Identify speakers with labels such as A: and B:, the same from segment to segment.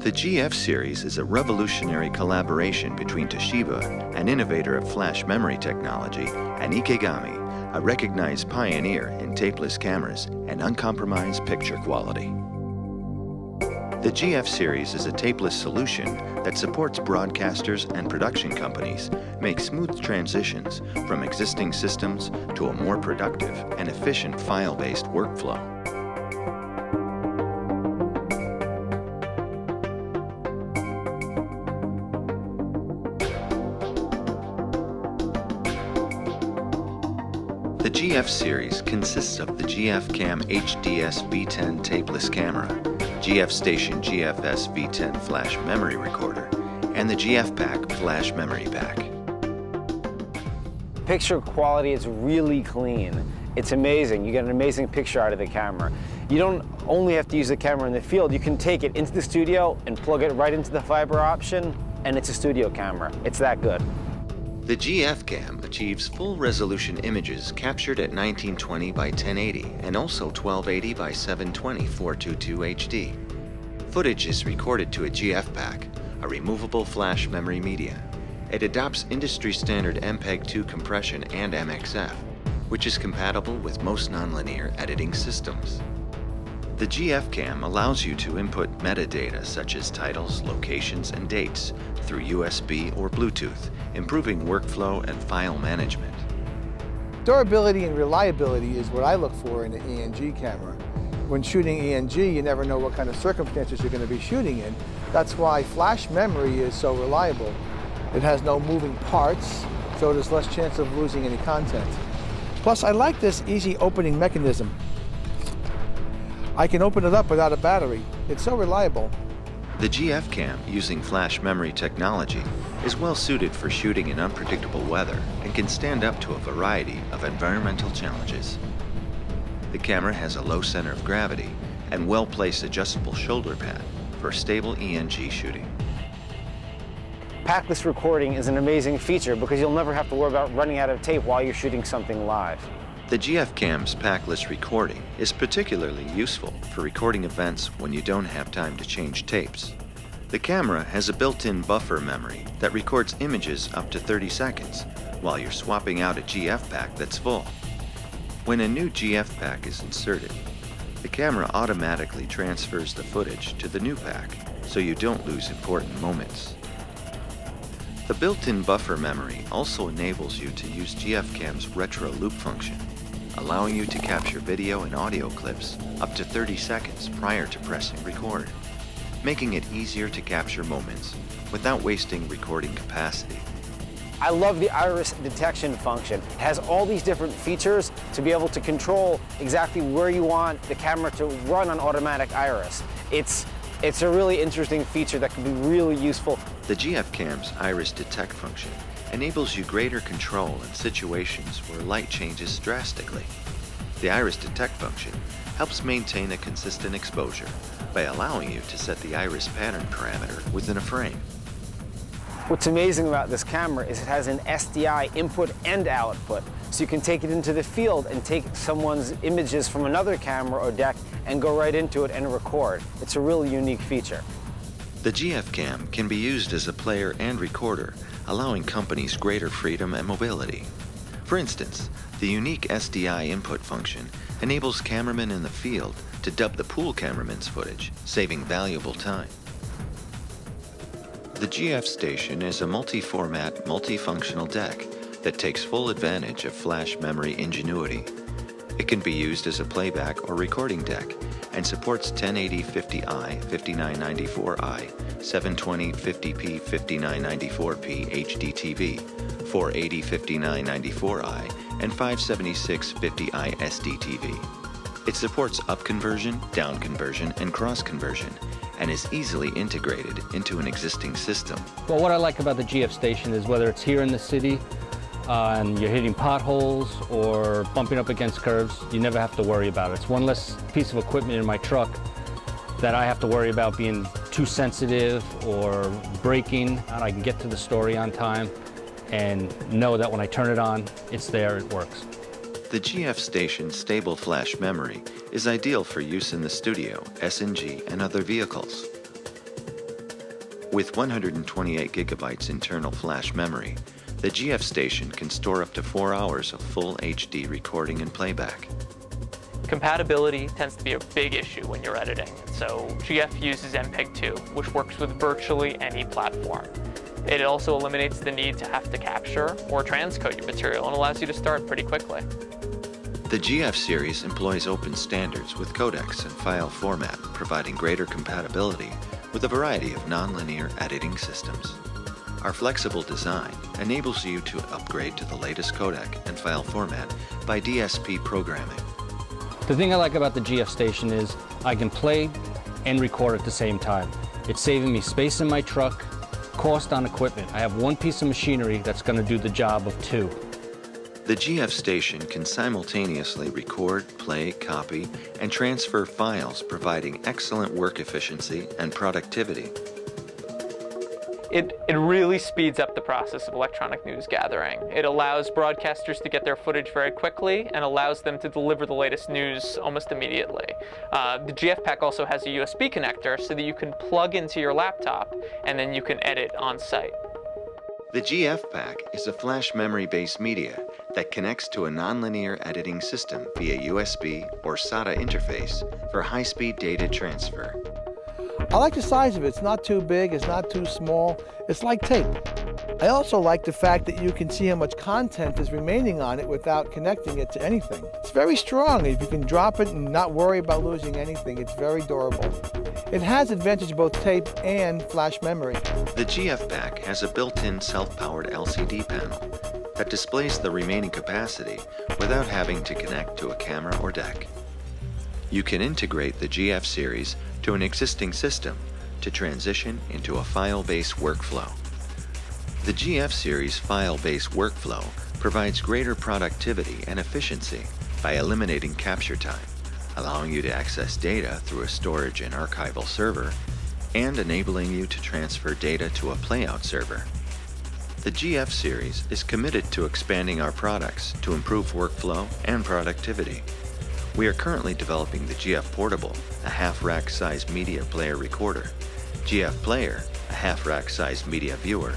A: The GF series is a revolutionary collaboration between Toshiba, an innovator of flash memory technology, and Ikegami, a recognized pioneer in tapeless cameras and uncompromised picture quality. The GF series is a tapeless solution that supports broadcasters and production companies make smooth transitions from existing systems to a more productive and efficient file-based workflow. The GF series consists of the GF Cam HDS V10 tapeless camera, GF Station GFS V10 flash memory recorder, and the GF Pack flash memory pack.
B: Picture quality is really clean. It's amazing. You get an amazing picture out of the camera. You don't only have to use the camera in the field, you can take it into the studio and plug it right into the fiber option, and it's a studio camera. It's that good.
A: The GF Cam achieves full resolution images captured at 1920 by 1080 and also 1280 by 720 422 HD. Footage is recorded to a GF pack, a removable flash memory media. It adopts industry standard MPEG-2 compression and MXF, which is compatible with most nonlinear editing systems. The GF Cam allows you to input metadata such as titles, locations, and dates through USB or Bluetooth, improving workflow and file management.
C: Durability and reliability is what I look for in an ENG camera. When shooting ENG, you never know what kind of circumstances you're going to be shooting in. That's why flash memory is so reliable. It has no moving parts, so there's less chance of losing any content. Plus, I like this easy opening mechanism. I can open it up without a battery. It's so reliable.
A: The GF Cam, using flash memory technology, is well suited for shooting in unpredictable weather and can stand up to a variety of environmental challenges. The camera has a low center of gravity and well-placed adjustable shoulder pad for stable ENG shooting.
B: Packless recording is an amazing feature because you'll never have to worry about running out of tape while you're shooting something live.
A: The GF Cam's packless recording is particularly useful for recording events when you don't have time to change tapes. The camera has a built-in buffer memory that records images up to 30 seconds while you're swapping out a GF pack that's full. When a new GF pack is inserted, the camera automatically transfers the footage to the new pack so you don't lose important moments. The built-in buffer memory also enables you to use GFCam's retro loop function, allowing you to capture video and audio clips up to 30 seconds prior to pressing record, making it easier to capture moments without wasting recording capacity.
B: I love the iris detection function. It has all these different features to be able to control exactly where you want the camera to run on automatic iris. It's it's a really interesting feature that can be really useful.
A: The GF Cam's iris detect function enables you greater control in situations where light changes drastically. The iris detect function helps maintain a consistent exposure by allowing you to set the iris pattern parameter within a frame.
B: What's amazing about this camera is it has an SDI input and output. So you can take it into the field and take someone's images from another camera or deck and go right into it and record. It's a really unique feature.
A: The GF Cam can be used as a player and recorder, allowing companies greater freedom and mobility. For instance, the unique SDI input function enables cameramen in the field to dub the pool cameraman's footage, saving valuable time. The GF station is a multi-format, multifunctional deck that takes full advantage of flash memory ingenuity. It can be used as a playback or recording deck and supports 1080-50i, 5994i, 720-50p, 5994p HDTV, 480-5994i, and 576-50i SDTV. It supports up conversion, down conversion, and cross conversion, and is easily integrated into an existing system.
D: Well, what I like about the GF station is whether it's here in the city uh, and you're hitting potholes or bumping up against curves, you never have to worry about it. It's one less piece of equipment in my truck that I have to worry about being too sensitive or breaking. And I can get to the story on time and know that when I turn it on, it's there, it works.
A: The GF Station stable flash memory is ideal for use in the studio, SNG, and other vehicles. With 128 gigabytes internal flash memory, the GF station can store up to four hours of full HD recording and playback.
E: Compatibility tends to be a big issue when you're editing, so GF uses MPEG-2, which works with virtually any platform. It also eliminates the need to have to capture or transcode your material and allows you to start pretty quickly.
A: The GF series employs open standards with codecs and file format, providing greater compatibility with a variety of nonlinear editing systems. Our flexible design enables you to upgrade to the latest codec and file format by DSP programming.
D: The thing I like about the GF station is I can play and record at the same time. It's saving me space in my truck, cost on equipment. I have one piece of machinery that's going to do the job of two.
A: The GF station can simultaneously record, play, copy, and transfer files, providing excellent work efficiency and productivity.
E: It, it really speeds up the process of electronic news gathering. It allows broadcasters to get their footage very quickly and allows them to deliver the latest news almost immediately. Uh, the GF pack also has a USB connector so that you can plug into your laptop and then you can edit on site.
A: The GF pack is a flash memory based media that connects to a nonlinear editing system via USB or SATA interface for high speed data transfer.
C: I like the size of it. It's not too big, it's not too small. It's like tape. I also like the fact that you can see how much content is remaining on it without connecting it to anything. It's very strong. If you can drop it and not worry about losing anything, it's very durable. It has advantage both tape and flash memory.
A: The GF pack has a built-in self-powered LCD panel that displays the remaining capacity without having to connect to a camera or deck. You can integrate the GF series to an existing system to transition into a file-based workflow. The GF series file-based workflow provides greater productivity and efficiency by eliminating capture time, allowing you to access data through a storage and archival server, and enabling you to transfer data to a playout server. The GF series is committed to expanding our products to improve workflow and productivity. We are currently developing the GF Portable, a half-rack size media player recorder, GF Player, a half-rack size media viewer,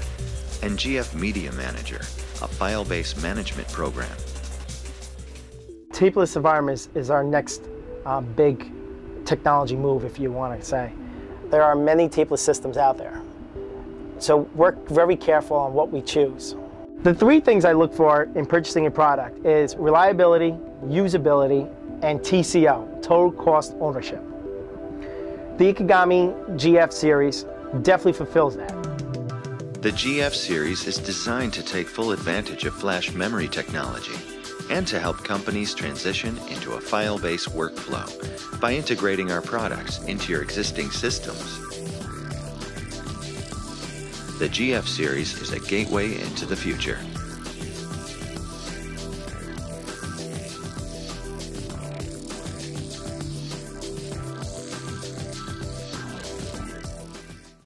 A: and GF Media Manager, a file-based management program.
F: Tapeless environments is our next uh, big technology move, if you want to say. There are many tapeless systems out there. So work very careful on what we choose. The three things I look for in purchasing a product is reliability, usability, and TCO, total cost ownership. The Ikegami GF series definitely fulfills that.
A: The GF series is designed to take full advantage of flash memory technology and to help companies transition into a file-based workflow by integrating our products into your existing systems. The GF series is a gateway into the future.